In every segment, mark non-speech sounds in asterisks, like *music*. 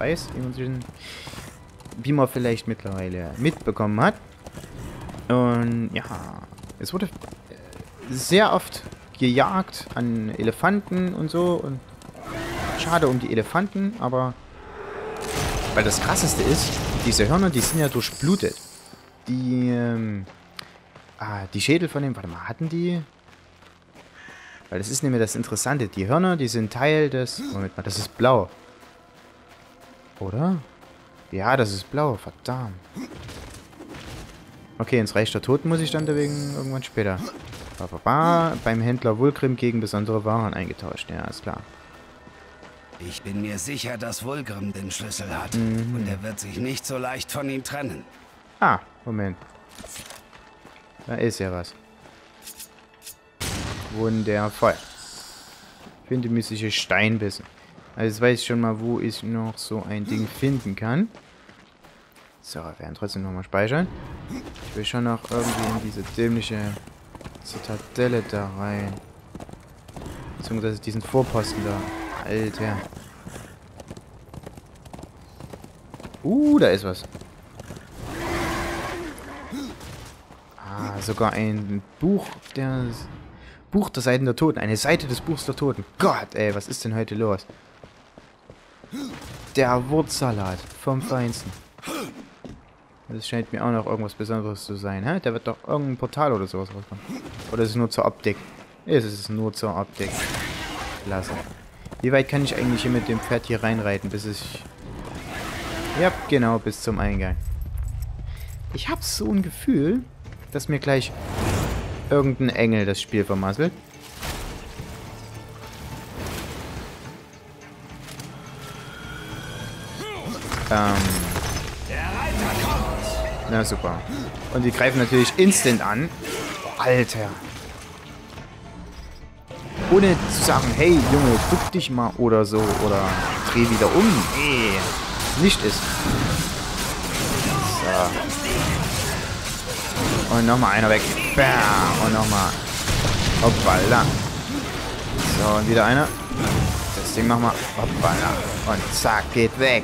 weiß, wie man, sich, wie man vielleicht mittlerweile mitbekommen hat. Und ja, es wurde sehr oft gejagt an Elefanten und so. Und schade um die Elefanten, aber weil das krasseste ist, diese Hörner, die sind ja durchblutet. Die, ähm, ah, die Schädel von dem, warte mal, hatten die... Weil das ist nämlich das Interessante. Die Hörner, die sind Teil des... Moment mal, das ist blau. Oder? Ja, das ist blau, verdammt. Okay, ins Reich der Toten muss ich dann deswegen irgendwann später. Ba, ba, ba, beim Händler Vulgrim gegen besondere Waren eingetauscht. Ja, ist klar. Ich bin mir sicher, dass Vulgrim den Schlüssel hat. Mhm. Und er wird sich nicht so leicht von ihm trennen. Ah, Moment. Da ist ja was. Wundervoll. Finde mystische Steinbissen. Also jetzt weiß ich schon mal, wo ich noch so ein Ding finden kann. So, wir werden trotzdem nochmal speichern. Ich will schon noch irgendwie in diese dämliche Zitadelle da rein. Beziehungsweise diesen Vorposten da. Alter. Uh, da ist was. Ah, sogar ein Buch der... Buch der Seiten der Toten. Eine Seite des Buchs der Toten. Gott, ey, was ist denn heute los? Der Wurzsalat vom Feinsten. Das scheint mir auch noch irgendwas Besonderes zu sein. Hä? Da wird doch irgendein Portal oder sowas rauskommen. Oder ist es nur zur Optik? Es ist nur zur Optik. Klasse. Wie weit kann ich eigentlich hier mit dem Pferd hier reinreiten, bis ich... Ja, genau, bis zum Eingang. Ich habe so ein Gefühl, dass mir gleich irgendein Engel das Spiel vermasselt. Ähm. Na super. Und die greifen natürlich instant an. Alter. Ohne zu sagen, hey Junge, guck dich mal oder so. Oder dreh wieder um. Nee. Nicht ist. So. Und nochmal einer weg. Bam. Und nochmal. Hoppala. So, und wieder einer. Das Ding machen wir. Hoppala. Und zack, geht weg.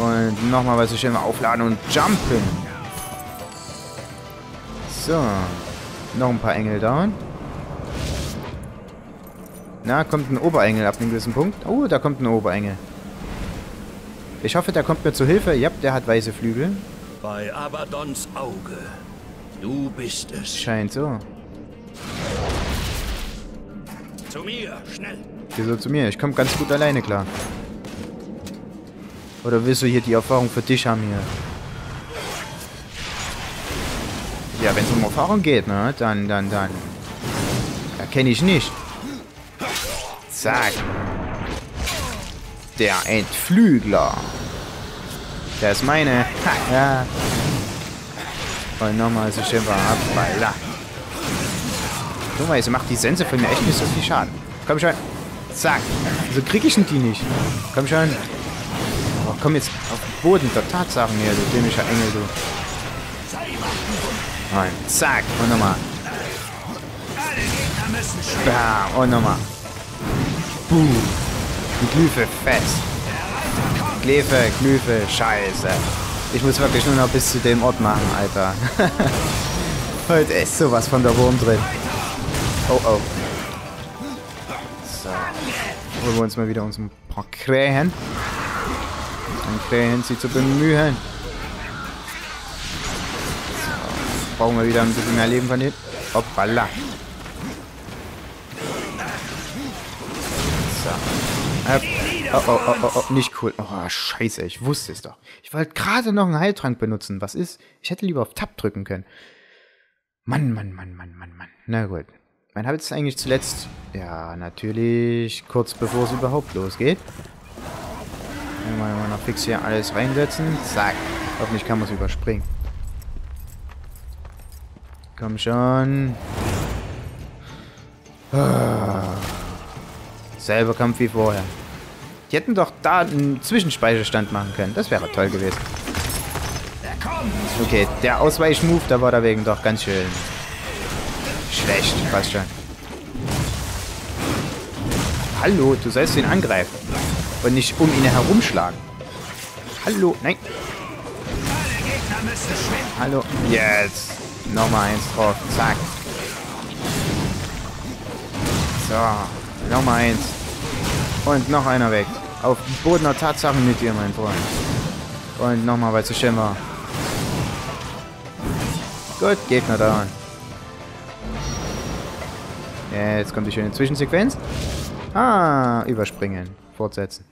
Und nochmal was so schön aufladen und jumpen. So. Noch ein paar Engel down. Na, kommt ein Oberengel ab einem gewissen Punkt. Oh, da kommt ein Oberengel. Ich hoffe, der kommt mir zu Hilfe. Ja, der hat weiße Flügel. Bei Abadons Auge. Du bist es. Scheint so. Zu mir, schnell. Wieso zu mir? Ich komme ganz gut alleine klar. Oder willst du hier die Erfahrung für dich haben hier? Ja, wenn es um Erfahrung geht, ne? Dann, dann, dann. Da kenne ich nicht. Zack. Der Entflügler. Der ist meine. Ha, ja. Und nochmal so schön Abballer. Dummerweise macht die Sense von mir echt nicht so viel Schaden. Komm schon. Zack. So krieg ich die nicht. Komm schon. Oh, komm jetzt auf den Boden der Tatsachen hier, du dämlicher Engel, du. Und zack. Und nochmal. Bam. Und nochmal. Boom. Die Glyphe fest. Glyphe, Glyphe, scheiße. Ich muss wirklich nur noch bis zu dem Ort machen, Alter. *laughs* Heute ist sowas von der Wurm drin. Oh, oh. So. Holen wir uns mal wieder uns ein paar Krähen. Sie zu bemühen. So. Brauchen wir wieder ein bisschen mehr Leben von denen. Hoppala. Oh, oh, oh, oh, oh, nicht cool. Oh, scheiße, ich wusste es doch. Ich wollte gerade noch einen Heiltrank benutzen. Was ist? Ich hätte lieber auf Tab drücken können. Mann, Mann, Mann, Mann, Mann, Mann. Na gut. Habe ich es eigentlich zuletzt? Ja, natürlich kurz bevor es überhaupt losgeht. Mal, mal noch fix hier alles reinsetzen. Zack. Hoffentlich kann man es überspringen. Komm schon. Ah. Selber Kampf wie vorher. Die hätten doch da einen Zwischenspeicherstand machen können. Das wäre toll gewesen. Okay, der Ausweichmove, da war wegen doch ganz schön schlecht. Passt schon. Hallo, du sollst ihn angreifen. Und nicht um ihn herumschlagen. Hallo. Nein. Hallo. Jetzt. Nochmal eins drauf. Zack. So. Nochmal eins. Und noch einer weg. Auf dem Boden der Tatsachen mit dir, mein Freund. Und nochmal, weil es so schön war. Gut, Gegner da. Jetzt kommt die schöne Zwischensequenz. Ah, überspringen. Fortsetzen.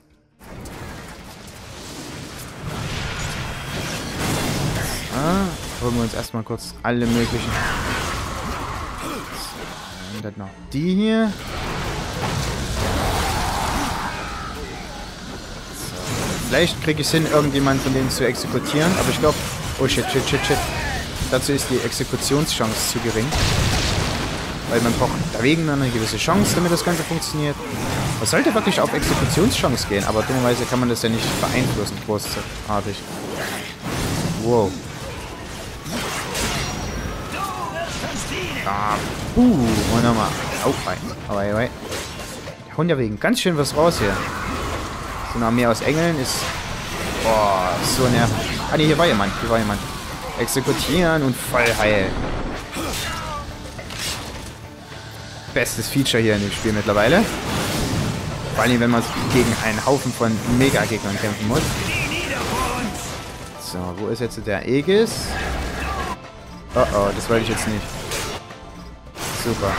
Holen wir uns erstmal kurz alle möglichen. Und dann noch die hier. Vielleicht kriege ich es hin, irgendjemanden von denen zu exekutieren, aber ich glaube... Oh shit, shit, shit, shit. Dazu ist die Exekutionschance zu gering. Weil man braucht dagegen eine gewisse Chance, damit das Ganze funktioniert. Man sollte wirklich auf Exekutionschance gehen, aber dummerweise kann man das ja nicht beeinflussen, großartig. Wow. Ah, puh, und nochmal. Oh, rein. Aber, ja wegen ganz schön was raus hier. So eine Armee aus Engeln ist... Boah, so nervig. Ah ne, hier war jemand. Hier war jemand. Exekutieren und voll heil. Bestes Feature hier in dem Spiel mittlerweile. Vor allem, wenn man gegen einen Haufen von Mega-Gegnern kämpfen muss. So, wo ist jetzt der Aegis? Oh oh, das wollte ich jetzt nicht. Super.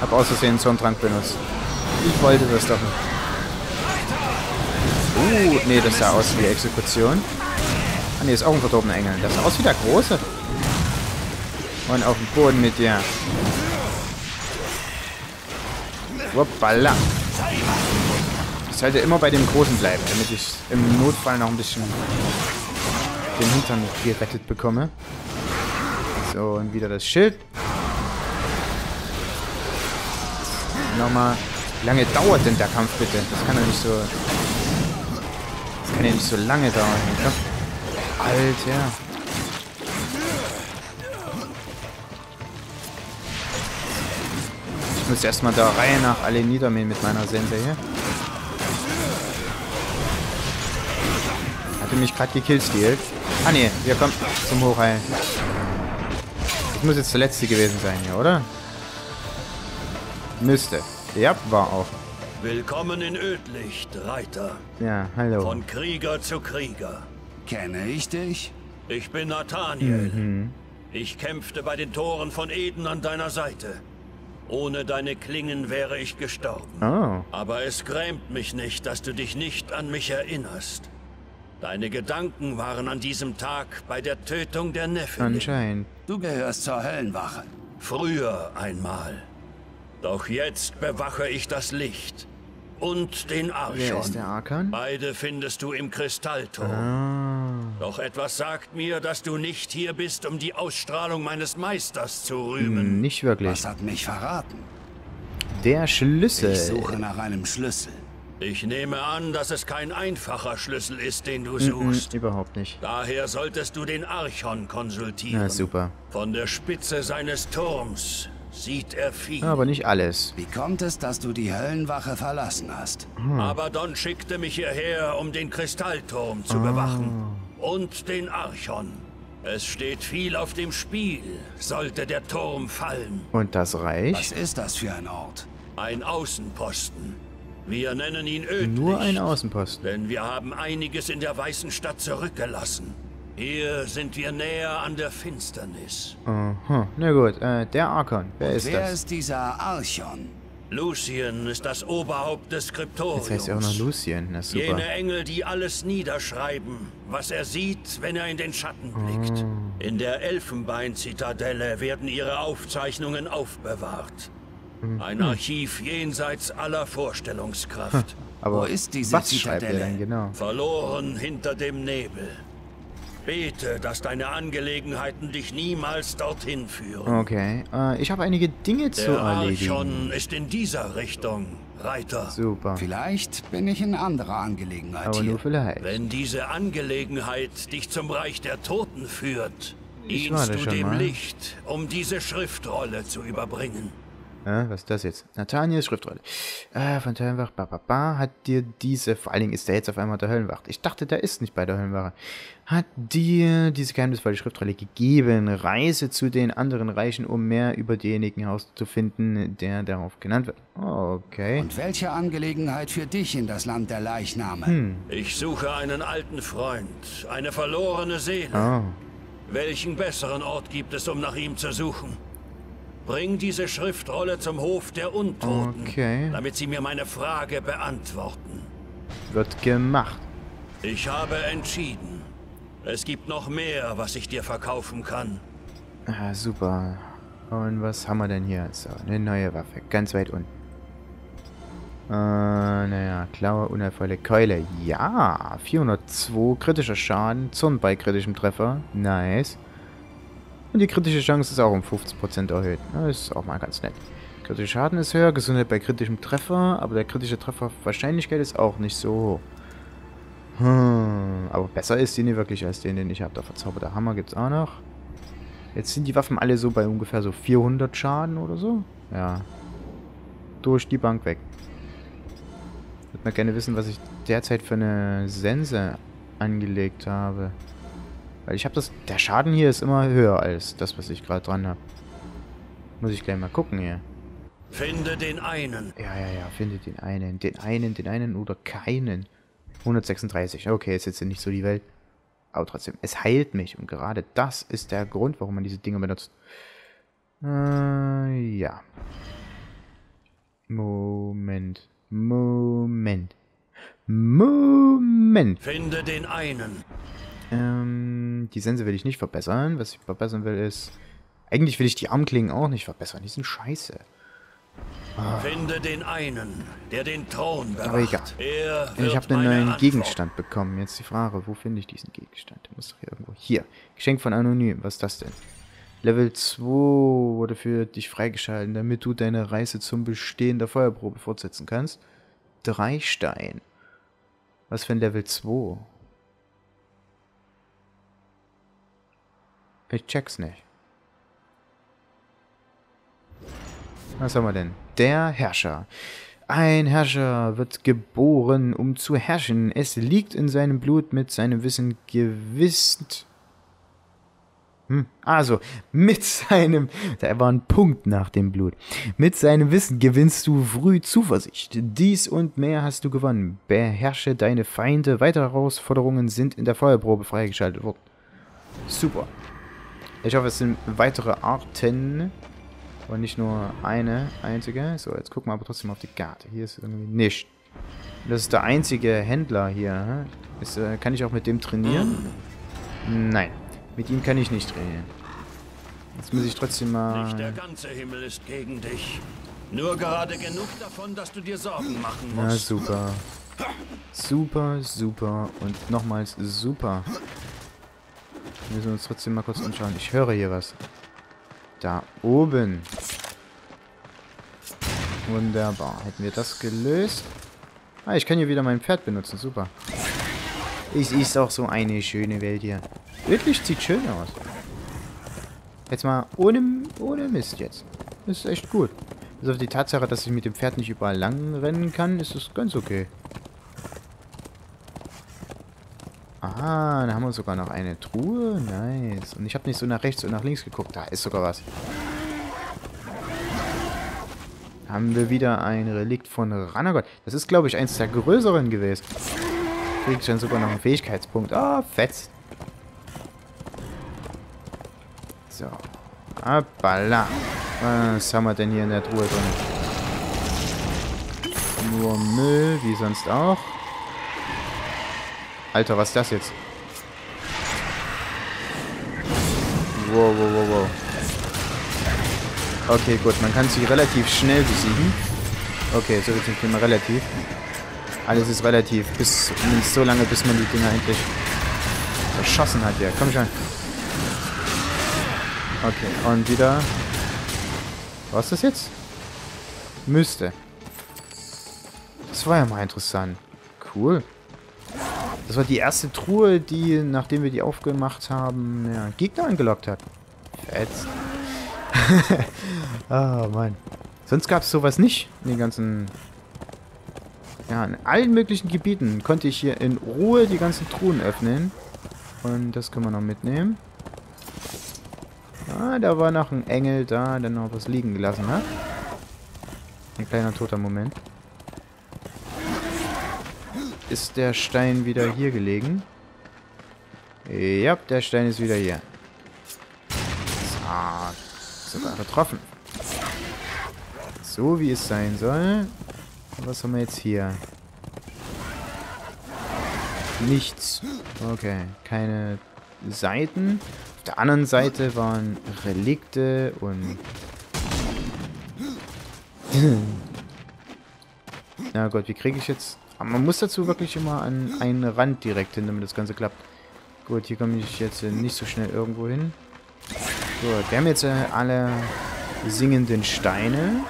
Hab aus Versehen Zorntrank benutzt. Ich wollte das doch nicht. Uh, nee, das sah aus wie Exekution. Ah, nee, ist auch ein verdorbener Engel. Das sah aus wie der Große. Und auf dem Boden mit dir. Hoppala. Ich sollte immer bei dem Großen bleiben, damit ich im Notfall noch ein bisschen den Hintern gerettet bekomme. So, und wieder das Schild. Nochmal. Wie lange dauert denn der Kampf bitte? Das kann doch nicht so kann ja nicht so lange dauern. Alter. Ich muss erstmal da Reihe nach alle niedermähen mit meiner Sense hier. Hatte mich gerade gekillstealt. Ah ne, wir kommen zum Hochheilen. Das muss jetzt der letzte gewesen sein hier, oder? Müsste. Ja, war auch. Willkommen in Ödlicht, Reiter. Ja, hallo. Von Krieger zu Krieger. Kenne ich dich? Ich bin Nathaniel. Mhm. Ich kämpfte bei den Toren von Eden an deiner Seite. Ohne deine Klingen wäre ich gestorben. Oh. Aber es grämt mich nicht, dass du dich nicht an mich erinnerst. Deine Gedanken waren an diesem Tag bei der Tötung der Nephilim. Anscheinend. Du gehörst zur Höllenwache. Früher einmal. Doch jetzt bewache ich das Licht und den Archon. Wer ist der Archon? Beide findest du im Kristallturm. Ah. Doch etwas sagt mir, dass du nicht hier bist, um die Ausstrahlung meines Meisters zu rühmen. Hm, nicht wirklich. Was hat mich verraten? Der Schlüssel. Ich suche nach einem Schlüssel. Ich nehme an, dass es kein einfacher Schlüssel ist, den du suchst. Mm -mm, überhaupt nicht. Daher solltest du den Archon konsultieren. Na super. Von der Spitze seines Turms sieht er viel. Aber nicht alles. Wie kommt es, dass du die Höllenwache verlassen hast? Hm. Abaddon schickte mich hierher, um den Kristallturm zu ah. bewachen. Und den Archon. Es steht viel auf dem Spiel, sollte der Turm fallen. Und das reicht? Was ist das für ein Ort? Ein Außenposten. Wir nennen ihn Ödlich. Nur ein Außenposten. Denn wir haben einiges in der Weißen Stadt zurückgelassen. Hier sind wir näher an der Finsternis. Aha, na gut. Äh, der Archon. Wer Und ist wer das? Wer ist dieser Archon? Lucien ist das Oberhaupt des Skriptoriums. Jetzt heißt er auch noch Lucien. Na super. Jene Engel, die alles niederschreiben, was er sieht, wenn er in den Schatten blickt. Oh. In der Elfenbein-Zitadelle werden ihre Aufzeichnungen aufbewahrt. Mhm. Ein Archiv jenseits aller Vorstellungskraft. *laughs* Aber Wo ist diese was Zitadelle? Denn genau? Verloren hinter dem Nebel. Bete, dass deine Angelegenheiten dich niemals dorthin führen. Okay. Äh, ich habe einige Dinge zu Der erledigen. Archon ist in dieser Richtung, Reiter. Super. Vielleicht bin ich in anderer Angelegenheit Aber hier. nur vielleicht. Wenn diese Angelegenheit dich zum Reich der Toten führt, dienst du dem mal. Licht, um diese Schriftrolle zu überbringen. Äh, was ist das jetzt? Nathaniels Schriftrolle. Äh, von der Höllenwacht, ba, ba, ba, hat dir diese, vor allen Dingen ist der jetzt auf einmal der Höllenwacht. Ich dachte, der ist nicht bei der Höllenwache. Hat dir diese geheimnisvolle Schriftrolle gegeben. Reise zu den anderen Reichen, um mehr über denjenigen herauszufinden, der darauf genannt wird. Okay. Und welche Angelegenheit führt dich in das Land der Leichname? Hm. Ich suche einen alten Freund, eine verlorene Seele. Oh. Welchen besseren Ort gibt es, um nach ihm zu suchen? Bring diese Schriftrolle zum Hof der Untoten, Okay. damit sie mir meine Frage beantworten. Wird gemacht. Ich habe entschieden. Es gibt noch mehr, was ich dir verkaufen kann. Ah, super. Und was haben wir denn hier? So, eine neue Waffe. Ganz weit unten. Äh, naja, Klaue, unheilvolle Keule. Ja, 402 kritischer Schaden. Zorn bei kritischem Treffer. Nice. Und die kritische Chance ist auch um 15% erhöht. Das ist auch mal ganz nett. Kritischer Schaden ist höher, Gesundheit bei kritischem Treffer, aber der kritische Trefferwahrscheinlichkeit ist auch nicht so hoch. Hm, aber besser ist die nicht wirklich als den, den ich habe. Der verzauberte Hammer gibt es auch noch. Jetzt sind die Waffen alle so bei ungefähr so 400 Schaden oder so. Ja. Durch die Bank weg. Würde mal gerne wissen, was ich derzeit für eine Sense angelegt habe. Weil ich habe das... Der Schaden hier ist immer höher als das, was ich gerade dran habe. Muss ich gleich mal gucken hier. Finde den einen. Ja, ja, ja, findet den einen. Den einen, den einen oder keinen. 136. Okay, ist jetzt nicht so die Welt. Aber trotzdem, es heilt mich. Und gerade das ist der Grund, warum man diese Dinge benutzt. Äh, ja. Moment. Moment. Moment. Finde den einen. Ähm, die Sense will ich nicht verbessern. Was ich verbessern will, ist... Eigentlich will ich die Armklingen auch nicht verbessern. Die sind scheiße. Finde den einen, der den Thron bewacht. Aber egal. Er Ich habe einen neuen Antwort. Gegenstand bekommen. Jetzt die Frage, wo finde ich diesen Gegenstand? Der muss doch hier irgendwo... Hier. Geschenk von Anonym. Was ist das denn? Level 2 wurde für dich freigeschalten, damit du deine Reise zum Bestehen der Feuerprobe fortsetzen kannst. Drei Stein. Was für ein Level 2? Ich check's nicht. Was haben wir denn? Der Herrscher. Ein Herrscher wird geboren, um zu herrschen. Es liegt in seinem Blut mit seinem Wissen gewiss. Hm, also, mit seinem, da war ein Punkt nach dem Blut. Mit seinem Wissen gewinnst du früh Zuversicht. Dies und mehr hast du gewonnen. Beherrsche deine Feinde. Weitere Herausforderungen sind in der Feuerprobe freigeschaltet worden. Super. Ich hoffe, es sind weitere Arten. Und nicht nur eine einzige. So, jetzt gucken wir aber trotzdem auf die Karte. Hier ist irgendwie nicht. Das ist der einzige Händler hier. Ist, äh, kann ich auch mit dem trainieren? Nein. Mit ihm kann ich nicht trainieren. Jetzt muss ich trotzdem Nicht der mal... ganze Himmel ist gegen dich. Nur gerade genug davon, dass du dir Sorgen machen Na musst. super. Super, super und nochmals super. Wir müssen uns trotzdem mal kurz anschauen. Ich höre hier was. Da oben. Wunderbar. Hätten wir das gelöst? Ah, ich kann hier wieder mein Pferd benutzen. Super. Es ist auch so eine schöne Welt hier. Wirklich sieht schön aus. Jetzt mal ohne, ohne Mist jetzt. Das ist echt gut. Bis auf die Tatsache, dass ich mit dem Pferd nicht überall lang rennen kann, ist es ganz okay. Ah, da haben wir sogar noch eine Truhe. Nice. Und ich habe nicht so nach rechts und nach links geguckt. Da ist sogar was. Haben wir wieder ein Relikt von Ranagot. Das ist, glaube ich, eins der größeren gewesen. Kriegt schon sogar noch einen Fähigkeitspunkt. Ah, fett. So. Hoppala. Was haben wir denn hier in der Truhe drin? Nur Müll, wie sonst auch. Alter, was ist das jetzt? Wow, wow, wow, wow. Okay, gut, man kann sie relativ schnell besiegen. Okay, so wird nicht immer relativ. Alles ist relativ, bis so lange, bis man die Dinger endlich verschossen hat hier. Komm schon. Okay, und wieder. Was ist das jetzt? Müsste. Das war ja mal interessant. Cool. Das war die erste Truhe, die, nachdem wir die aufgemacht haben, ja, Gegner angelockt hat. Fett. *laughs* Ah, Mann. Sonst gab es sowas nicht in den ganzen... Ja, in allen möglichen Gebieten konnte ich hier in Ruhe die ganzen Truhen öffnen. Und das können wir noch mitnehmen. Ah, da war noch ein Engel da, der noch was liegen gelassen hat. Ein kleiner toter Moment. Ist der Stein wieder hier gelegen? Ja, der Stein ist wieder hier. So, sogar getroffen. So, wie es sein soll. Was haben wir jetzt hier? Nichts. Okay, keine Seiten. Auf der anderen Seite waren Relikte und... *laughs* Na Gott, wie kriege ich jetzt... Aber man muss dazu wirklich immer an einen Rand direkt hin, damit das Ganze klappt. Gut, hier komme ich jetzt nicht so schnell irgendwo hin. Gut, wir haben jetzt alle singenden Steine.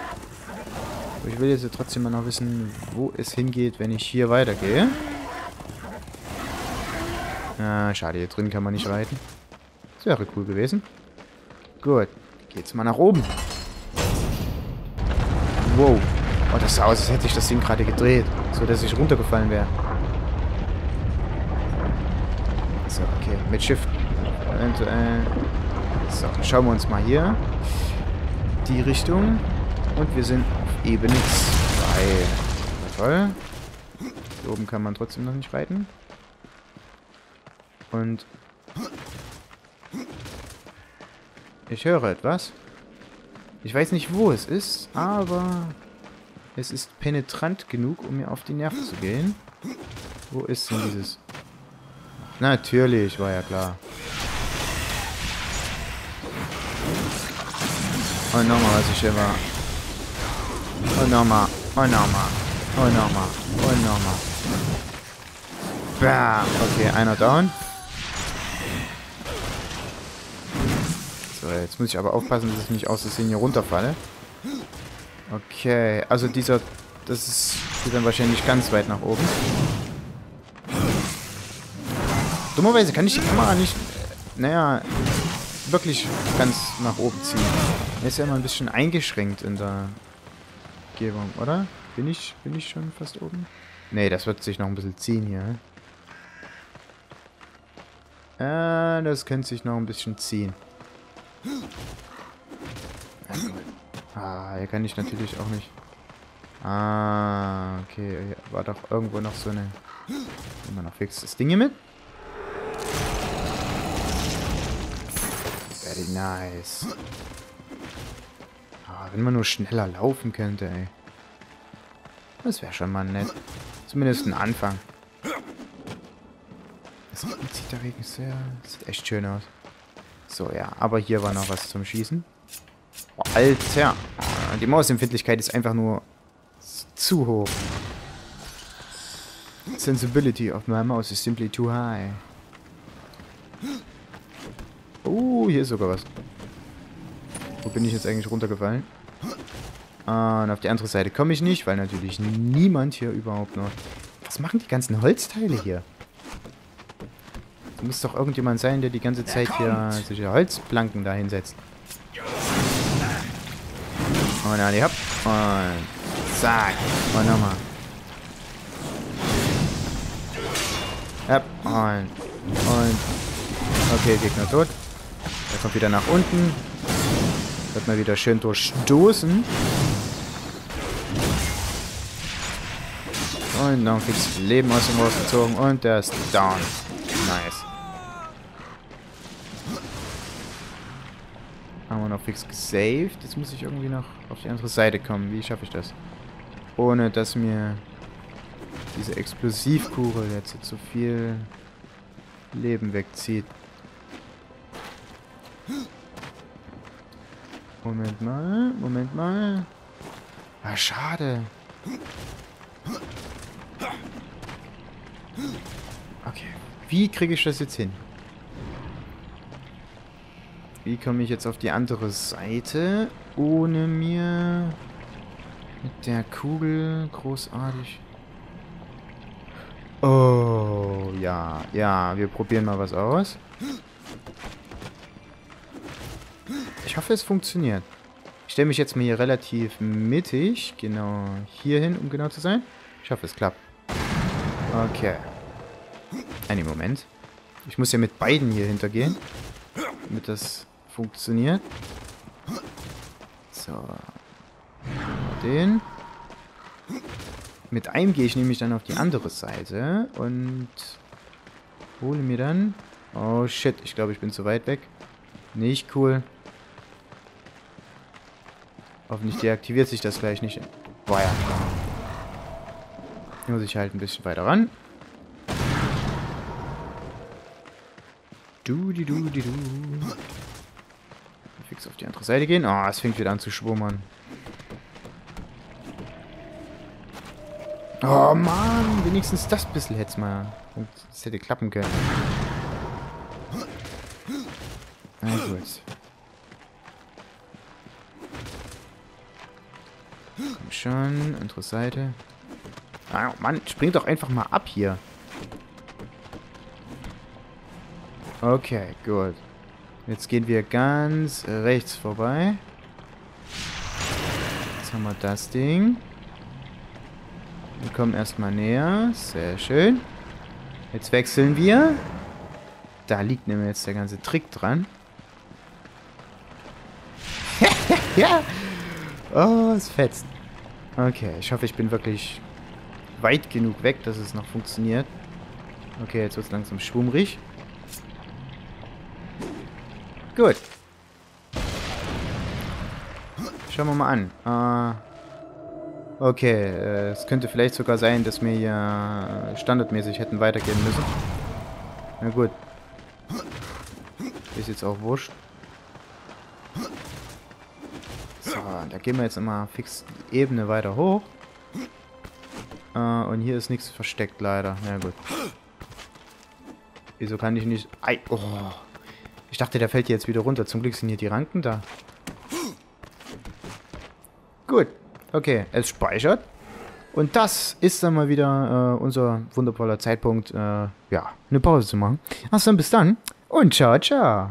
Ich will jetzt trotzdem mal noch wissen, wo es hingeht, wenn ich hier weitergehe. Ah, schade, hier drin kann man nicht reiten. Das wäre cool gewesen. Gut, geht's mal nach oben. Wow. Oh, das sah aus, als hätte sich das Ding gerade gedreht. So, dass ich runtergefallen wäre. So, okay. Mit Shift. Äh, so, schauen wir uns mal hier. Die Richtung. Und wir sind auf Ebene 2. Toll. Hier oben kann man trotzdem noch nicht reiten. Und... Ich höre etwas. Ich weiß nicht, wo es ist, aber... Es ist penetrant genug, um mir auf die Nerven zu gehen. Wo ist denn dieses... Natürlich, war ja klar. Und nochmal, was ich immer... Und nochmal, und nochmal, und nochmal, und nochmal. Bam. Okay, einer down. So, jetzt muss ich aber aufpassen, dass ich nicht aus Versehen hier runterfalle. Okay, also dieser... Das ist, geht dann wahrscheinlich ganz weit nach oben. Dummerweise kann ich die Kamera nicht... Naja, wirklich ganz nach oben ziehen. Er ist ja immer ein bisschen eingeschränkt in der Umgebung, oder? Bin ich, bin ich schon fast oben? Nee, das wird sich noch ein bisschen ziehen hier. Äh, das könnte sich noch ein bisschen ziehen. Ah, hier kann ich natürlich auch nicht. Ah, okay. Hier war doch irgendwo noch so eine... Immer noch fix. Das Ding hier mit? Very nice. Ah, wenn man nur schneller laufen könnte, ey. Das wäre schon mal nett. Zumindest ein Anfang. Das sieht der Regen sehr... sieht echt schön aus. So, ja. Aber hier war noch was zum Schießen. Alter. Die Mausempfindlichkeit ist einfach nur zu hoch. Sensibility of my mouse is simply too high. Oh, hier ist sogar was. Wo bin ich jetzt eigentlich runtergefallen? Ah, und auf die andere Seite komme ich nicht, weil natürlich niemand hier überhaupt noch... Was machen die ganzen Holzteile hier? Da muss doch irgendjemand sein, der die ganze Zeit hier solche Holzplanken da hinsetzt. Und dann, hopp. Und zack. Und nochmal. Hopp. Und. Und. Okay, Gegner tot. Der kommt wieder nach unten. Wird mal wieder schön durchstoßen. Und dann kriegst Leben aus ihm rausgezogen. Und der ist down. Noch fix gesaved. Jetzt muss ich irgendwie noch auf die andere Seite kommen. Wie schaffe ich das? Ohne, dass mir diese Explosivkugel jetzt zu viel Leben wegzieht. Moment mal, Moment mal. Ah, schade. Okay. Wie kriege ich das jetzt hin? Wie komme ich jetzt auf die andere Seite, ohne mir mit der Kugel großartig... Oh, ja, ja, wir probieren mal was aus. Ich hoffe, es funktioniert. Ich stelle mich jetzt mal hier relativ mittig. Genau hier hin, um genau zu sein. Ich hoffe, es klappt. Okay. Einen Moment. Ich muss ja mit beiden hier hintergehen. Damit das funktioniert. So. Den. Mit einem gehe ich nämlich dann auf die andere Seite und hole mir dann... Oh shit, ich glaube, ich bin zu weit weg. Nicht cool. Hoffentlich deaktiviert sich das gleich nicht. Boah ja. Muss ich halt ein bisschen weiter ran. Du, die, du, die, du. Fix auf die andere Seite gehen. Oh, es fängt wieder an zu schwummern. Oh Mann, wenigstens das bisschen hätte es mal. Das hätte klappen können. Na gut. Komm schon, andere Seite. Ah, Mann, spring doch einfach mal ab hier. Okay, gut. Jetzt gehen wir ganz rechts vorbei. Jetzt haben wir das Ding. Wir kommen erstmal näher. Sehr schön. Jetzt wechseln wir. Da liegt nämlich jetzt der ganze Trick dran. *laughs* ja. Oh, es fetzt. Okay, ich hoffe, ich bin wirklich weit genug weg, dass es noch funktioniert. Okay, jetzt wird es langsam schwummrig. Gut. Schauen wir mal an. Äh, okay, äh, es könnte vielleicht sogar sein, dass wir hier standardmäßig hätten weitergehen müssen. Na gut. Ist jetzt auch wurscht. So, da gehen wir jetzt immer fix die Ebene weiter hoch. Äh, und hier ist nichts versteckt, leider. Na gut. Wieso kann ich nicht... Ei, oh. Ich dachte, der fällt jetzt wieder runter. Zum Glück sind hier die Ranken da. Gut. Okay, es speichert. Und das ist dann mal wieder äh, unser wundervoller Zeitpunkt, äh, ja, eine Pause zu machen. Also dann bis dann und ciao, ciao.